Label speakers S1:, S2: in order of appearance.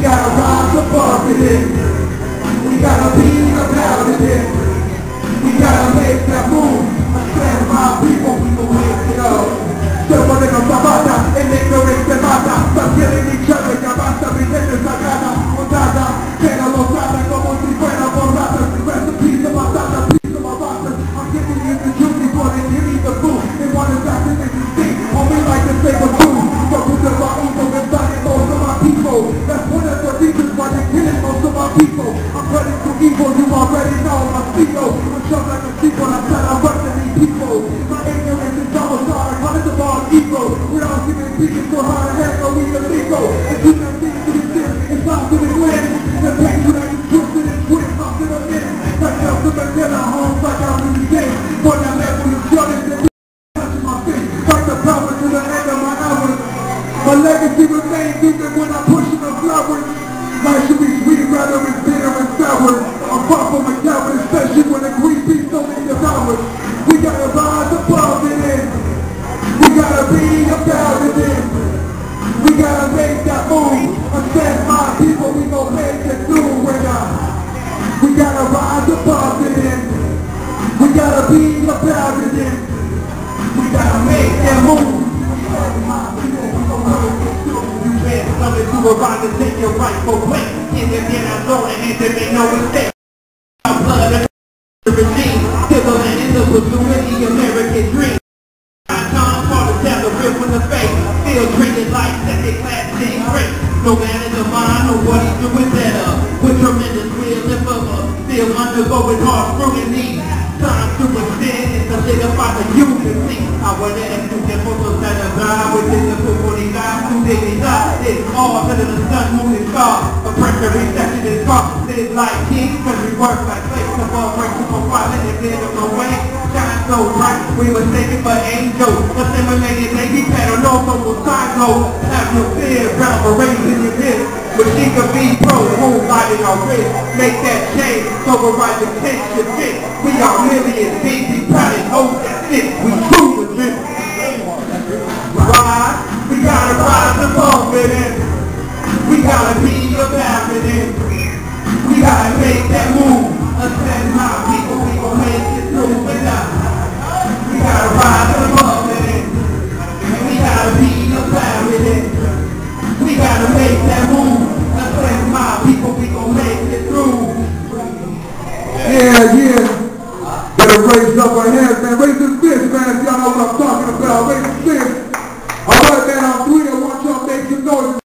S1: We gotta rise above it. We gotta be about it. We gotta make that move. I stand my people, we can wake it to Siamo nella and e l'ignoranza mata Sta chiedendo in cielo che avanza vivendo sagrada Montata, che era lontana come si quella borrata Si resta pizza passata, pizza passata I'm giving you the juicy for the give the food They want us back to make you see On me like the same food Fuck with the wrong evil, it's not in most of my people. That's beings, so hard to handle, we illegal. And you can We gotta make that move.
S2: You been coming to arrive to take your rightful place. In the end, I know and there make no mistake. Our blood and the regime, and in the pursuit the American dream. Our time for the death of rip from the face. Like second class thing great. No man in the mind or what he doing better. With tremendous will and fervor. Still undergoing hard scrutiny. Time to ascend and solidify the unity. Ahora es tu tiempo total atrás. Within the comunidad, tu dignidad. It's all to the sun, moon, and star. A pressure reception is gone. Live like kings, cause we work like slaves. Come on, break the profile and the end of the way. Shine so bright, we were taken for angels. Assimilated Navy pattern, also will sign low. Have no fear, ground for raising your fist. But she could be pro, moonlighting our wrist. Make that change, override the tension fit. We are millions, busy, proud and old and sick. We gotta be about it. We gotta make that move. Ascend my people, we gon' make it through and out. We gotta rise above it. And we gotta be about it. We gotta make that move. Ascend my people, we gon' make it through.
S1: Yeah, yeah. Better raise up our hands, man. Raise this fist.